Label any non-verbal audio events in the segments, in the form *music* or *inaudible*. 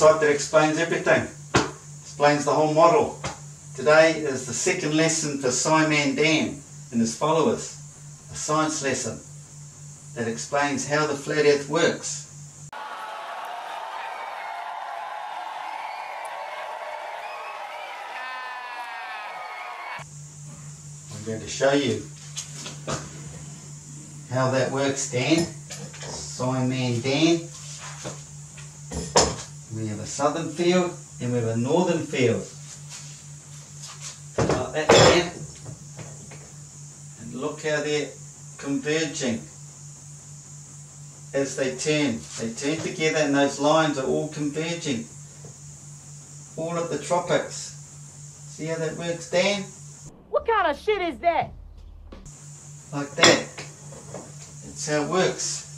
site that explains everything, explains the whole model. Today is the second lesson for SciManDan and his followers, a science lesson that explains how the Flat Earth works. I'm going to show you how that works, Dan. SciManDan. We have a southern field and we have a northern field. Like that, Dan. And look how they're converging as they turn. They turn together and those lines are all converging. All of the tropics. See how that works, Dan? What kind of shit is that? Like that. That's how it works.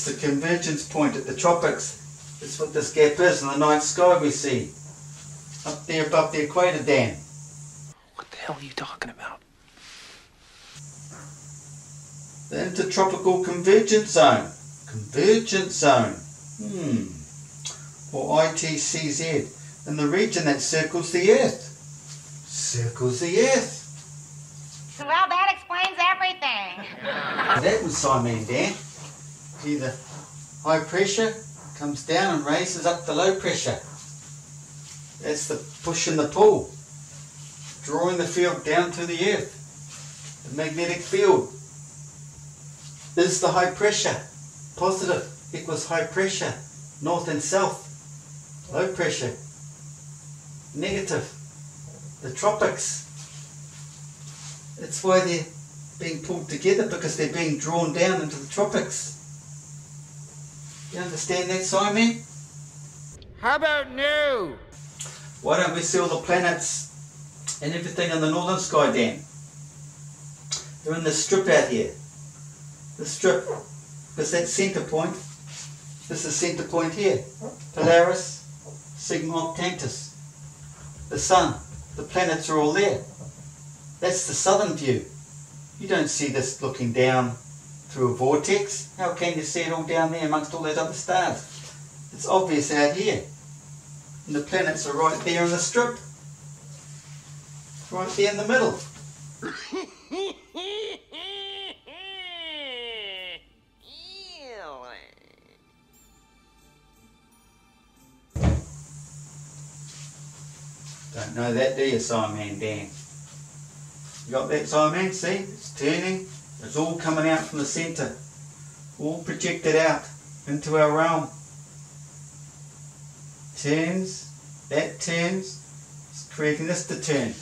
It's the convergence point at the tropics. That's what this gap is in the night sky we see. Up there above the equator, Dan. What the hell are you talking about? The intertropical convergence zone. Convergence zone. Hmm. Or ITCZ. In the region that circles the Earth. Circles the Earth. Well, that explains everything. That was SciManDan. See the high pressure comes down and raises up the low pressure. That's the push and the pull. Drawing the field down to the earth. The magnetic field is the high pressure. Positive equals high pressure. North and south. Low pressure. Negative. The tropics. That's why they're being pulled together because they're being drawn down into the tropics. You understand that, Simon? How about no? Why don't we see all the planets and everything in the northern sky, Dan? They're in this strip out here. The strip, because that centre point, this is centre point here. Polaris, Sigma Octantis. The sun, the planets are all there. That's the southern view. You don't see this looking down through a vortex. How can you see it all down there amongst all those other stars? It's obvious out here. And the planets are right there in the strip. Right there in the middle. Don't know that, do you, SciManDan? You got that, Simon? See? It's turning. It's all coming out from the centre. All projected out into our realm. Turns. That turns. It's creating this to turn.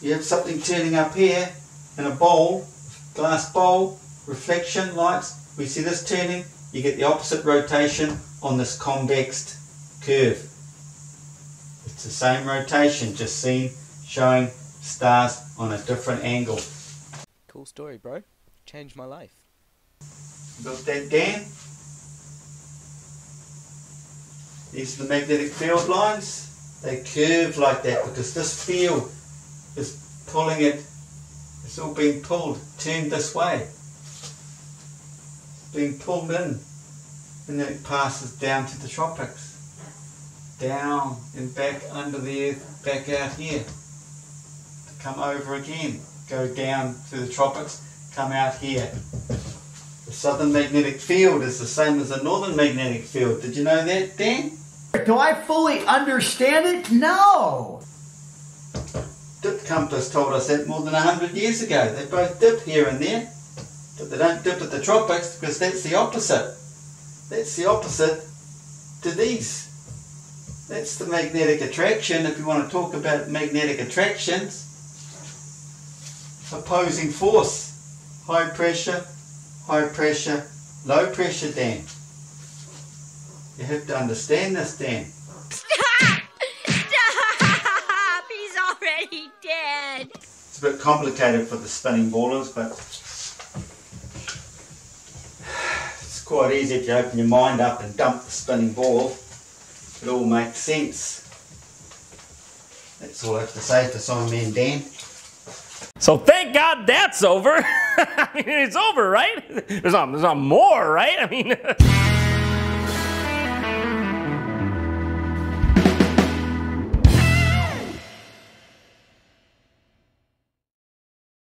You have something turning up here in a bowl, glass bowl, reflection, lights. We see this turning. You get the opposite rotation on this convex curve. It's the same rotation, just seen showing stars on a different angle. Cool story, bro. Changed my life. Got that, Dan? These are the magnetic field lines. They curve like that because this field is pulling it. It's all being pulled, turned this way. It's being pulled in. And then it passes down to the tropics. Down and back under the earth, back out here. To come over again. Go down to the tropics, come out here. The southern magnetic field is the same as the northern magnetic field. Did you know that, Dan? Do I fully understand it? No. Dip compass told us that more than 100 years ago. They both dip here and there, but they don't dip at the tropics because that's the opposite. That's the opposite to these. That's the magnetic attraction, if you want to talk about magnetic attractions. Opposing force. High pressure, high pressure, low pressure, Dan. You have to understand this, Dan. Stop! Stop! *laughs* He's already dead. It's a bit complicated for the spinning ballers, but it's quite easy if you open your mind up and dump the spinning ball. It all makes sense. That's all I have to say for SciManDan. So thank God that's over. *laughs* I mean, it's over, right? There's not, there's not more, right? I mean. *laughs*